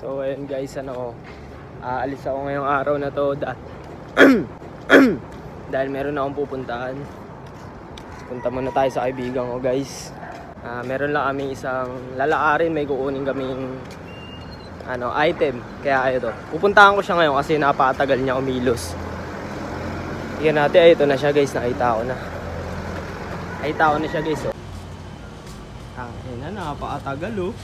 So ayun guys, ano, aalis ako ngayong araw na to da dahil meron akong pupuntahan. Punta muna tayo sa kaibigan ko guys. Ah, meron lang kami isang lalaarin, may kukunin kaming ano, item. Kaya ito, pupuntahan ko siya ngayon kasi napakatagal niya umilos. Tingnan natin, ay ito na siya guys, nakita ko na. Nakita ko na siya guys, oh. Ah, na, napakatagal oh.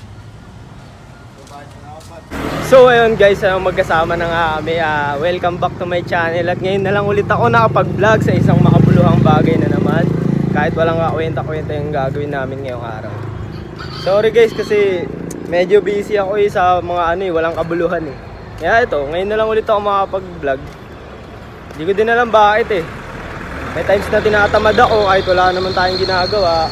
So ayun guys, uh, magkasama na nga kami. Ah, welcome back to my channel. At ngayon na lang ulit ako nakapag-vlog sa isang makabuluhang bagay na naman. Kahit walang kakwenta-kwenta yung gagawin namin ngayong araw. Sorry guys kasi medyo busy ako eh sa mga ano eh, walang kabuluhan eh. Kaya ito, ngayon na lang ulit ako makapag-vlog. Hindi ko din alam bakit eh. May times na tinatamad ako kahit wala naman tayong ginagawa.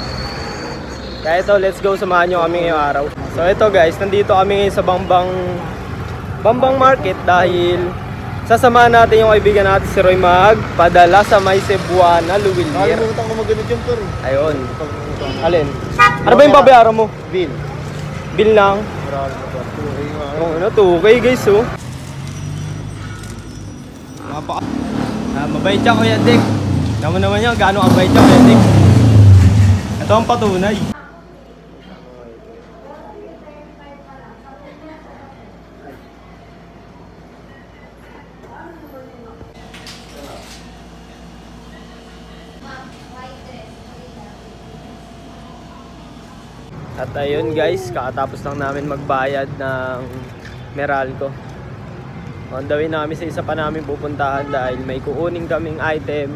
Kaya ito, let's go, samahan nyo kami ngayong araw. So ito guys, nandito kami ngayon sa Bambang Bambang Market dahil sasamahan natin yung kaibigan natin si Roy Mag padala sa may Cebuana, Luwilier. Nakalimutan ko magano jump to rin. Ayun. Alin? Ano ba yung babayaran mo? Bill. Bill lang. Mga Oh, ano to? Okay guys, oh. Mapa. Ah, mabait siya Kuya Dick. Mo naman yan, gaano kabait siya Kuya Dick. Ito ang patunay. At ayun guys, kakatapos lang namin magbayad ng Meralco. On the way namin sa isa pa namin pupuntahan dahil may kukunin kaming item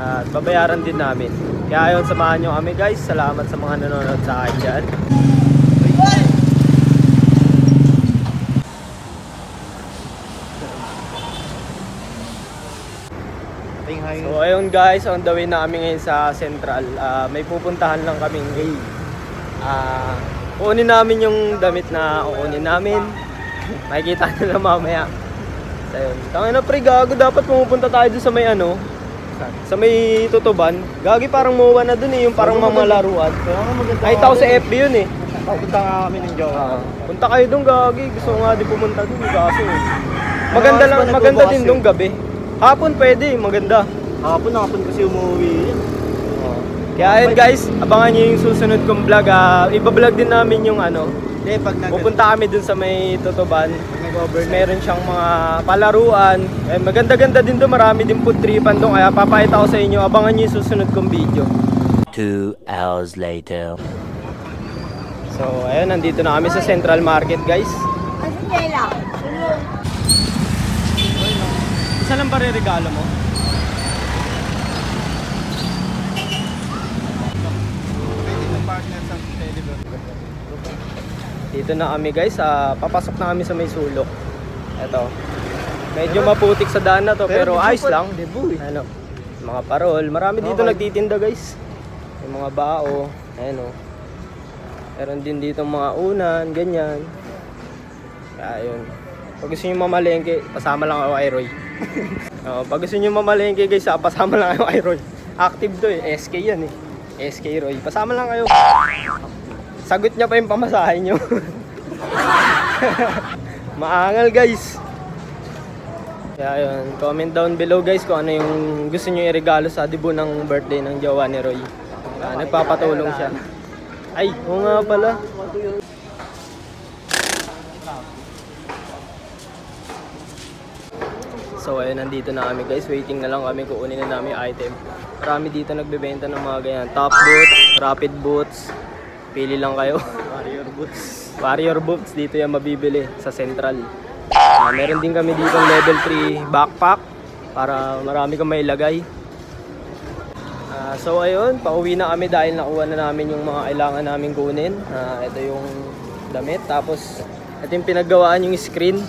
at babayaran din namin. Kaya ayun, samahan nyo kami guys. Salamat sa mga nanonood sa akin dyan. So ayun guys, on the way namin ngayon sa Central. Ah, may pupuntahan lang kaming gay. Ah, kukunin namin yung damit na kukunin namin. Makikita nyo lang mamaya. So ayun. Tangin na pre, gago dapat pumupunta tayo dun sa may ano, sa may tutuban. Gagi parang muwa na dun eh, yung parang mga laruan. Ay tao sa FB yun eh. Papunta nga kami ng jowa. punta kayo dun gagi, gusto ko nga di pumunta dun kaso. Maganda lang, maganda din yun? dun gabi. Hapon pwede, maganda. Hapon hapon kasi umuwi yun. Kaya ayun guys, abangan nyo yung susunod kong vlog. Ah, ibablog din namin yung ano. Hindi, pag nag- Pupunta kami dun sa may tutuban. pag nag-overnight. Meron siyang mga palaruan. Eh, maganda-ganda din doon. Marami din food tripan doon. Kaya papakita ko sa inyo. Abangan nyo yung susunod kong video. Two hours later. So, ayun. Nandito na kami sa Central Market guys. Niya lang? Isa lang ba regalo mo? Pwede ng partner sa Telegram. Dito na kami guys. Ah, papasok na kami sa may sulok. Ito. Medyo maputik sa daan na to. Pero, Pero ayos dito lang. Debu eh. Ano, mga parol. Marami dito Okay. nagtitinda guys. May mga bao. Ayan o. Meron din dito mga unan, ganyan. Kaya yun. Pag gusto nyo mamalengke, pasama lang ako kay Roy. Oo, pag gusto nyo mamalengke guys, ah, pasama lang kayo kay Roy. Active to eh. SK yan eh. SK Roy. Pasama lang kayo. Sagot niya pa yung pamasahe nyo. Maangal guys. Kaya yun, comment down below guys kung ano yung gusto nyo i-regalo sa debut ng birthday ng jowa ni Roy. Ah, nagpapatulong siya. Ay, oo nga pala. So ayun, nandito na kami guys. Waiting na lang kami kukunin na namin item. Marami dito nagbebenta ng mga ganyan. Top boots, rapid boots. Pili lang kayo. Warrior boots. Warrior boots dito yan mabibili sa Central. Ah, meron din kami dito level 3 backpack para marami kang mailagay. Ah, so ayun, pauwi na kami dahil nakuha na namin yung mga kailangan namin kunin. Ah, ito yung damit tapos ito yung pinaggawaan yung screen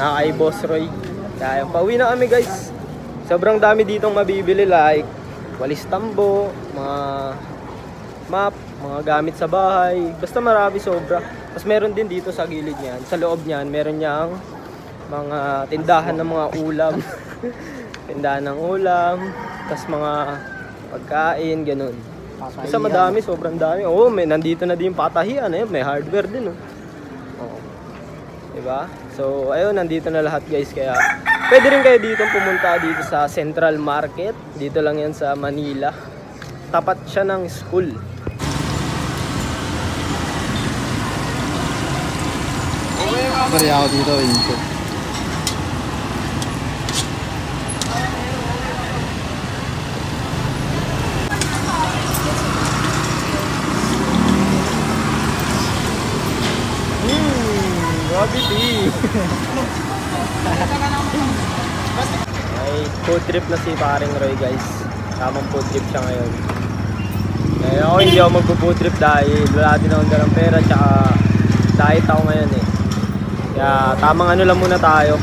na kay Boss Roy. Kaya pauwi na kami guys. Sobrang dami ditong mabibili like walis tambo, mga map, mga gamit sa bahay, basta marami sobra. Tapos meron din dito sa gilid niyan, sa loob niyan, meron niyang mga tindahan ng mga ulam. tindahan ng ulam, tapos mga pagkain, ganun. Kasi madami, sobrang dami. Oo, may nandito na din yung patahian, eh. may hardware din. Oh. Oo. Diba? So, ayun, nandito na lahat guys. Kaya, pwede rin kayo dito pumunta dito sa Central Market. Dito lang yan sa Manila. Tapat siya ng school. Bari ako dito, tea. May food trip na si paring Roy guys. Tamang food trip siya ngayon. Eh ako hindi ako magpo-food trip dahil wala din akong dalang pera tsaka diet ako ngayon eh. Kaya tamang ano lang muna tayo.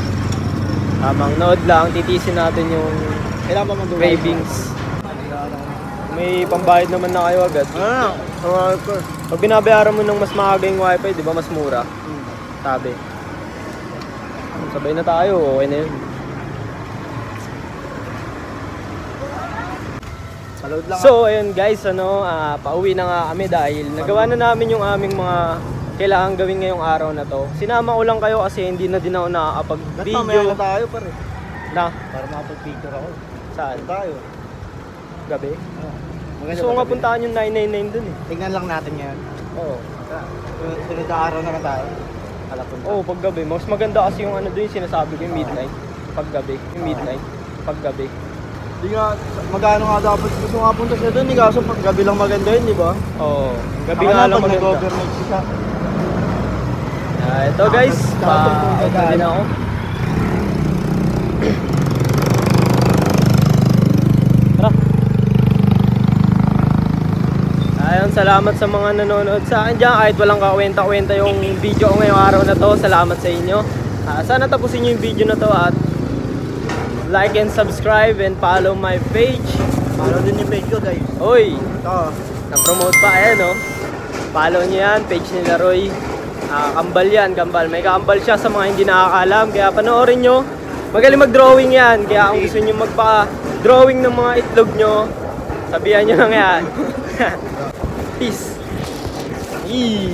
Tamang nood lang, titisin natin yung Kailan pa mag cravings. May pambayad naman na kayo agad. Ah, tawag ko. Pag binabayaran mo ng mas maaga yung wifi, di ba mas mura? Sabi. Sabay na tayo, okay na yun. So, ayun guys, ano, ah, pauwi na nga kami dahil nagawa na namin yung aming mga kailangan gawin ngayong araw na to. Sinama ko lang kayo kasi hindi na din ako Ba't mamaya nakakapag-video na tayo pare? na Para makapag-picture ako. saan? Tayo. Gabi. Maganda Gusto ko nga puntahan yung 999 dun eh. Tingnan lang natin ngayon. Oo. Sunod- Sunod na araw naman tayo. Alapunta. Oo, pag gabi. Mas maganda kasi yung ano dun yung sinasabi ko yung midnight. Pag gabi. Yung midnight. Pag gabi. Di nga, magkano nga dapat gusto nga punta siya doon, eh, kaso pag gabi lang maganda yun, di ba? Oo. Gabi Ako nga lang pag maganda. nag-overnight siya. Ah, ito guys, Tapos, pa tapos, out na din ako. Tara. Ayun, salamat sa mga nanonood sa akin dyan. Kahit walang kakwenta-kwenta yung video ko ngayong araw na to, salamat sa inyo. Ah, sana tapusin nyo yung video na to at like and subscribe and follow my page. Follow din yung page ko, guys. Oy, Ito. na-promote pa, ayan oh. Follow niyo yan, page nila Roy. Ah, kambal yan, kambal. May kambal siya sa mga hindi nakakaalam. Kaya panoorin nyo. Magaling mag-drawing yan. Kaya kung gusto nyo magpa-drawing ng mga itlog nyo, sabihan nyo lang yan. Peace. Yee.